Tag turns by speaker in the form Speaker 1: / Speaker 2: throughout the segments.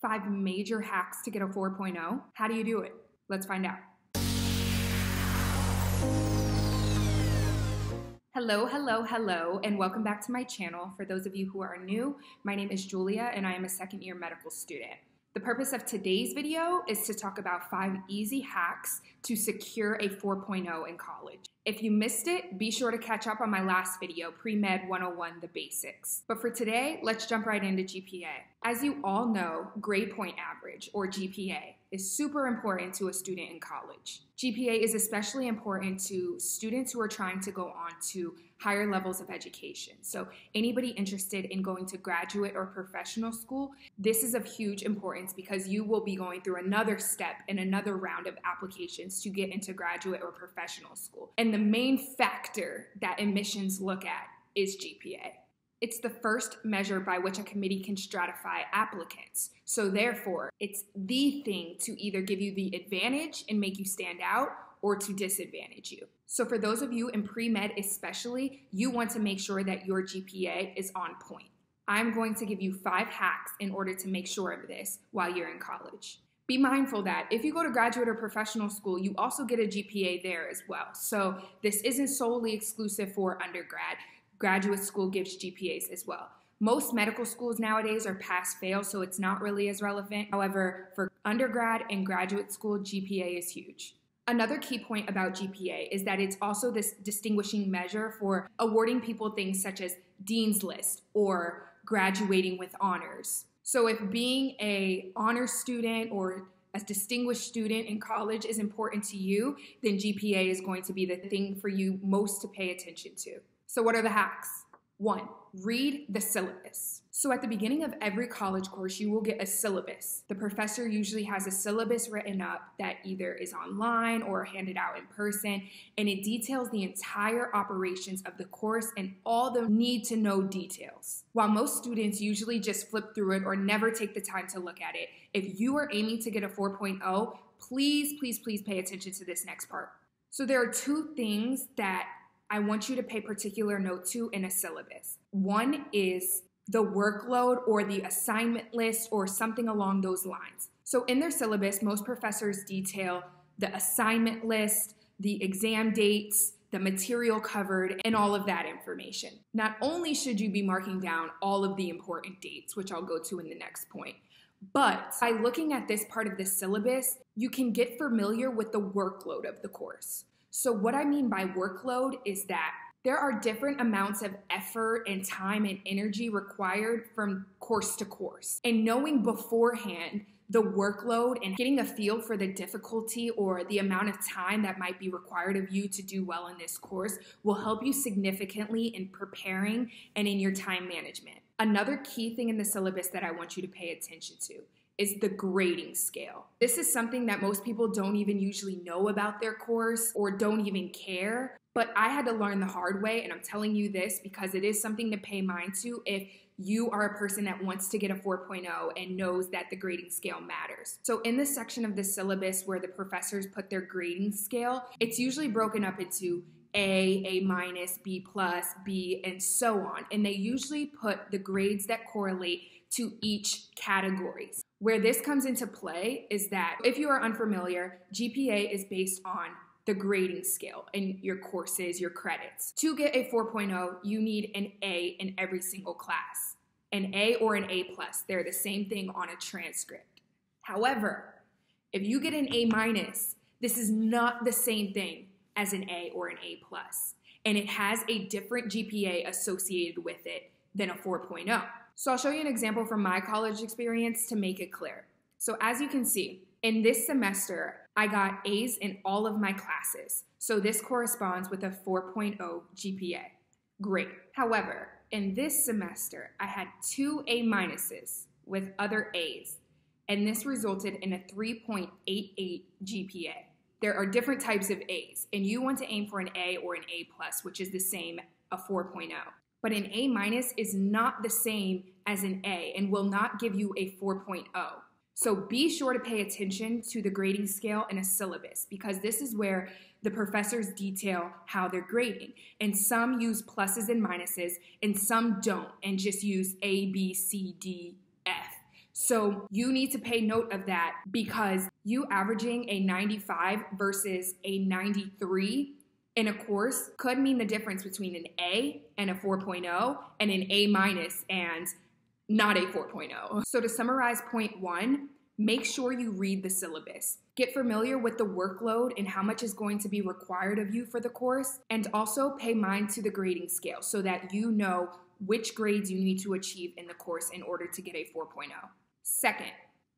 Speaker 1: Five major hacks to get a 4.0. How do you do it? Let's find out. Hello, hello, hello, and welcome back to my channel. For those of you who are new, my name is Julia and I am a second year medical student. The purpose of today's video is to talk about five easy hacks to secure a 4.0 in college. If you missed it, be sure to catch up on my last video, Pre-Med 101, The Basics. But for today, let's jump right into GPA. As you all know, grade point average, or GPA, is super important to a student in college. GPA is especially important to students who are trying to go on to higher levels of education. So, anybody interested in going to graduate or professional school, this is of huge importance because you will be going through another step and another round of applications to get into graduate or professional school. And the main factor that admissions look at is GPA. It's the first measure by which a committee can stratify applicants. So, therefore, it's the thing to either give you the advantage and make you stand out or to disadvantage you. So, for those of you in pre med, especially, you want to make sure that your GPA is on point. I'm going to give you five hacks in order to make sure of this while you're in college. Be mindful that if you go to graduate or professional school, you also get a GPA there as well. So, this isn't solely exclusive for undergrad. Graduate school gives GPAs as well. Most medical schools nowadays are pass fail, so it's not really as relevant. However, for undergrad and graduate school, GPA is huge. Another key point about GPA is that it's also this distinguishing measure for awarding people things such as Dean's List or graduating with honors. So if being a honor student or a distinguished student in college is important to you, then GPA is going to be the thing for you most to pay attention to. So what are the hacks? One, read the syllabus. So, at the beginning of every college course, you will get a syllabus. The professor usually has a syllabus written up that either is online or handed out in person, and it details the entire operations of the course and all the need to know details. While most students usually just flip through it or never take the time to look at it, if you are aiming to get a 4.0, please, please, please pay attention to this next part. So, there are two things that I want you to pay particular note to in a syllabus. One is the workload or the assignment list or something along those lines. So, in their syllabus, most professors detail the assignment list, the exam dates, the material covered, and all of that information. Not only should you be marking down all of the important dates, which I'll go to in the next point, but by looking at this part of the syllabus, you can get familiar with the workload of the course. So, what I mean by workload is that there are different amounts of effort and time and energy required from course to course. And knowing beforehand the workload and getting a feel for the difficulty or the amount of time that might be required of you to do well in this course will help you significantly in preparing and in your time management. Another key thing in the syllabus that I want you to pay attention to is the grading scale. This is something that most people don't even usually know about their course or don't even care. But I had to learn the hard way, and I'm telling you this because it is something to pay mind to if you are a person that wants to get a 4.0 and knows that the grading scale matters. So, in this section of the syllabus where the professors put their grading scale, it's usually broken up into a, A minus, B plus, B, and so on. And they usually put the grades that correlate to each categories. Where this comes into play is that if you are unfamiliar, GPA is based on the grading scale and your courses, your credits. To get a 4.0, you need an A in every single class. An A or an A plus, they're the same thing on a transcript. However, if you get an A minus, this is not the same thing as an A or an A plus, and it has a different GPA associated with it than a 4.0. So I'll show you an example from my college experience to make it clear. So as you can see, in this semester, I got A's in all of my classes. So this corresponds with a 4.0 GPA. Great. However, in this semester, I had two A minuses with other A's, and this resulted in a 3.88 GPA. There are different types of A's, and you want to aim for an A or an A plus, which is the same, a 4.0 but an A minus is not the same as an A and will not give you a 4.0. So be sure to pay attention to the grading scale and a syllabus because this is where the professors detail how they're grading. And some use pluses and minuses, and some don't and just use A, B, C, D, F. So you need to pay note of that because you averaging a 95 versus a 93 in a course could mean the difference between an A and a 4.0 and an A minus and not a 4.0. So to summarize point one, make sure you read the syllabus. Get familiar with the workload and how much is going to be required of you for the course, and also pay mind to the grading scale so that you know which grades you need to achieve in the course in order to get a 4.0. Second,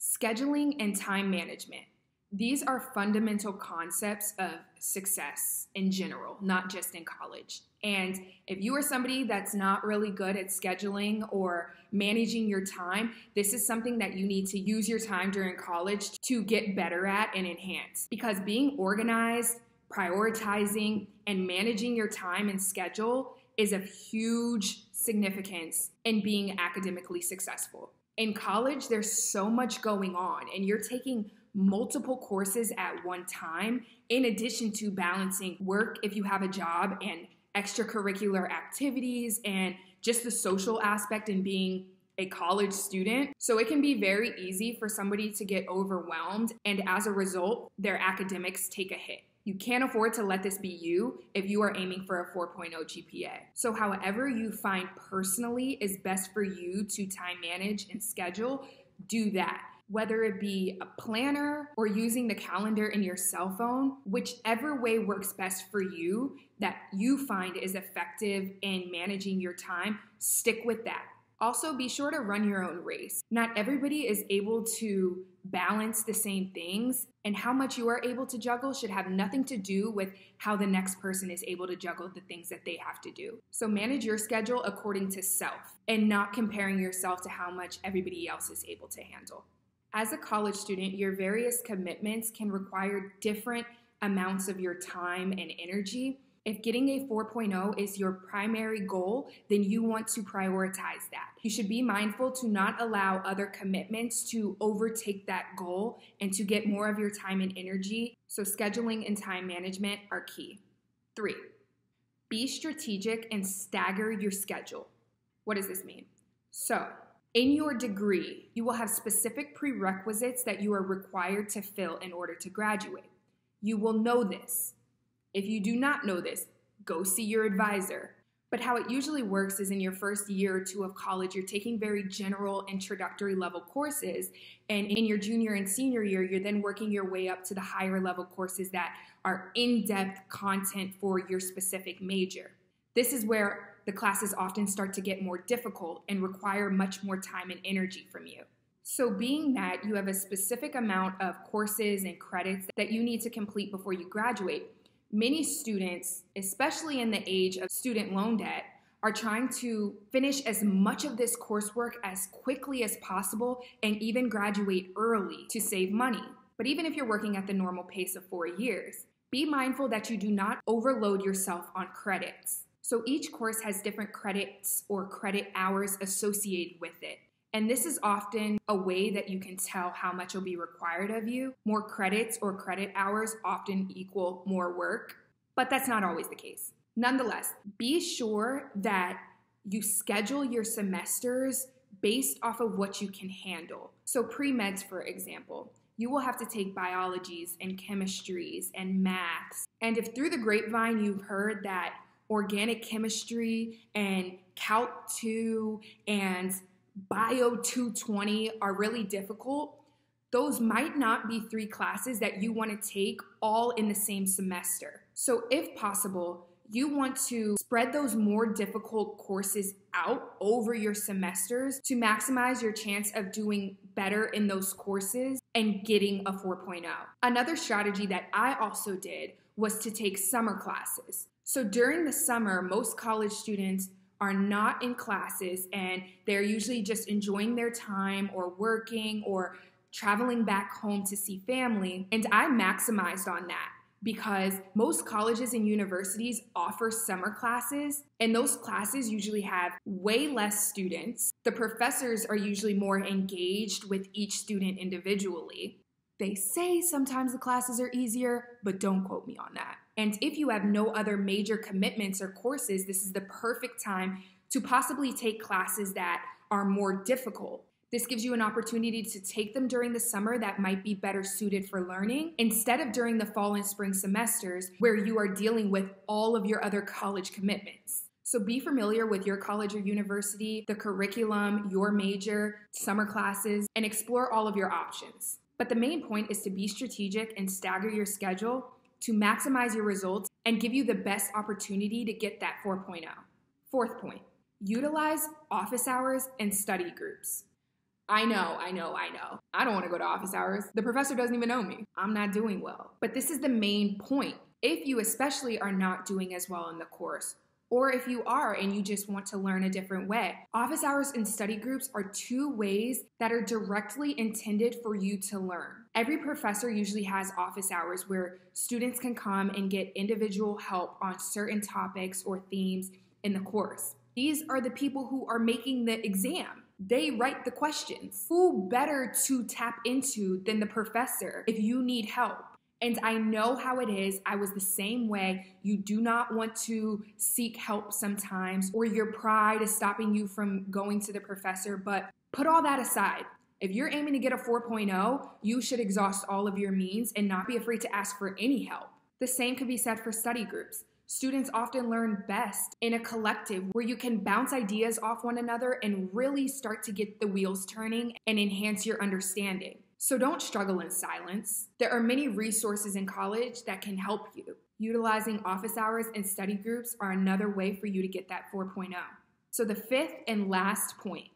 Speaker 1: scheduling and time management. These are fundamental concepts of success in general, not just in college. And if you are somebody that's not really good at scheduling or managing your time, this is something that you need to use your time during college to get better at and enhance. Because being organized, prioritizing, and managing your time and schedule is of huge significance in being academically successful in college, there's so much going on, and you're taking multiple courses at one time, in addition to balancing work if you have a job and extracurricular activities and just the social aspect and being a college student. So it can be very easy for somebody to get overwhelmed, and as a result, their academics take a hit. You can't afford to let this be you if you are aiming for a 4.0 GPA. So, however, you find personally is best for you to time manage and schedule, do that. Whether it be a planner or using the calendar in your cell phone, whichever way works best for you that you find is effective in managing your time, stick with that. Also, be sure to run your own race. Not everybody is able to balance the same things, and how much you are able to juggle should have nothing to do with how the next person is able to juggle the things that they have to do. So, manage your schedule according to self and not comparing yourself to how much everybody else is able to handle. As a college student, your various commitments can require different amounts of your time and energy. If getting a 4.0 is your primary goal, then you want to prioritize that. You should be mindful to not allow other commitments to overtake that goal and to get more of your time and energy. So, scheduling and time management are key. Three, be strategic and stagger your schedule. What does this mean? So, in your degree, you will have specific prerequisites that you are required to fill in order to graduate. You will know this. If you do not know this, go see your advisor. But how it usually works is in your first year or two of college, you're taking very general introductory level courses. And in your junior and senior year, you're then working your way up to the higher level courses that are in depth content for your specific major. This is where the classes often start to get more difficult and require much more time and energy from you. So, being that you have a specific amount of courses and credits that you need to complete before you graduate, many students, especially in the age of student loan debt, are trying to finish as much of this coursework as quickly as possible and even graduate early to save money. But even if you're working at the normal pace of four years, be mindful that you do not overload yourself on credits. So each course has different credits or credit hours associated with it. And this is often a way that you can tell how much will be required of you. More credits or credit hours often equal more work, but that's not always the case. Nonetheless, be sure that you schedule your semesters based off of what you can handle. So, pre meds, for example, you will have to take biologies and chemistries and maths. And if through the grapevine you've heard that organic chemistry and Calc 2 and Bio 220 are really difficult, those might not be three classes that you want to take all in the same semester. So, if possible, you want to spread those more difficult courses out over your semesters to maximize your chance of doing better in those courses and getting a 4.0. Another strategy that I also did was to take summer classes. So during the summer, most college students are not in classes and they're usually just enjoying their time or working or traveling back home to see family. And I maximized on that because most colleges and universities offer summer classes, and those classes usually have way less students. The professors are usually more engaged with each student individually. They say sometimes the classes are easier, but don't quote me on that. And if you have no other major commitments or courses, this is the perfect time to possibly take classes that are more difficult. This gives you an opportunity to take them during the summer that might be better suited for learning instead of during the fall and spring semesters where you are dealing with all of your other college commitments. So be familiar with your college or university, the curriculum, your major, summer classes, and explore all of your options. But the main point is to be strategic and stagger your schedule to maximize your results and give you the best opportunity to get that 4.0. Fourth point, utilize office hours and study groups. I know, I know, I know. I don't want to go to office hours. The professor doesn't even know me. I'm not doing well. But this is the main point. If you especially are not doing as well in the course, or if you are and you just want to learn a different way. Office hours and study groups are two ways that are directly intended for you to learn. Every professor usually has office hours where students can come and get individual help on certain topics or themes in the course. These are the people who are making the exam. They write the questions. Who better to tap into than the professor if you need help? And I know how it is. I was the same way. You do not want to seek help sometimes, or your pride is stopping you from going to the professor. But put all that aside. If you're aiming to get a 4.0, you should exhaust all of your means and not be afraid to ask for any help. The same could be said for study groups. Students often learn best in a collective where you can bounce ideas off one another and really start to get the wheels turning and enhance your understanding. So don't struggle in silence. There are many resources in college that can help you. Utilizing office hours and study groups are another way for you to get that 4.0. So, the fifth and last point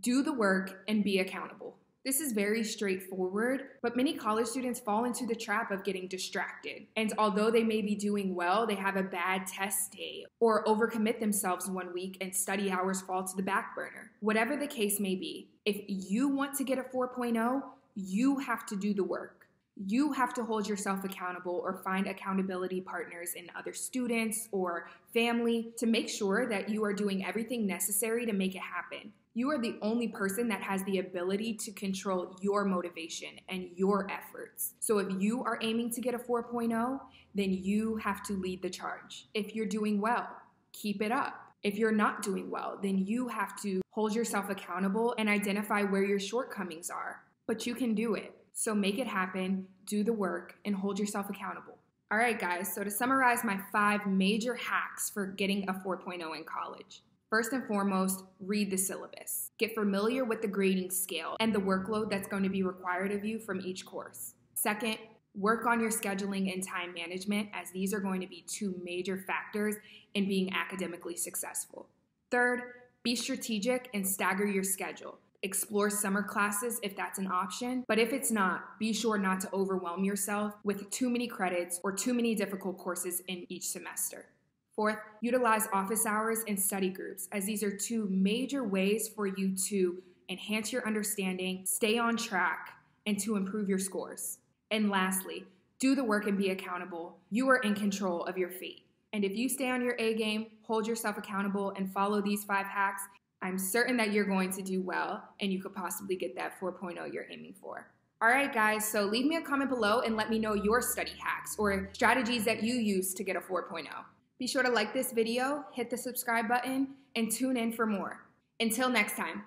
Speaker 1: do the work and be accountable. This is very straightforward, but many college students fall into the trap of getting distracted. And although they may be doing well, they have a bad test day or overcommit themselves one week and study hours fall to the back burner. Whatever the case may be, if you want to get a 4.0, you have to do the work. You have to hold yourself accountable or find accountability partners in other students or family to make sure that you are doing everything necessary to make it happen. You are the only person that has the ability to control your motivation and your efforts. So if you are aiming to get a 4.0, then you have to lead the charge. If you're doing well, keep it up. If you're not doing well, then you have to hold yourself accountable and identify where your shortcomings are but you can do it. So make it happen, do the work, and hold yourself accountable. All right, guys, so to summarize my five major hacks for getting a 4.0 in college. First and foremost, read the syllabus. Get familiar with the grading scale and the workload that's going to be required of you from each course. Second, work on your scheduling and time management, as these are going to be two major factors in being academically successful. Third, be strategic and stagger your schedule. Explore summer classes if that's an option, but if it's not, be sure not to overwhelm yourself with too many credits or too many difficult courses in each semester. Fourth, utilize office hours and study groups, as these are two major ways for you to enhance your understanding, stay on track, and to improve your scores. And lastly, do the work and be accountable. You are in control of your fate. And if you stay on your A game, hold yourself accountable, and follow these five hacks, I'm certain that you're going to do well and you could possibly get that 4.0 you're aiming for. All right, guys, so leave me a comment below and let me know your study hacks or strategies that you use to get a 4.0. Be sure to like this video, hit the subscribe button, and tune in for more. Until next time.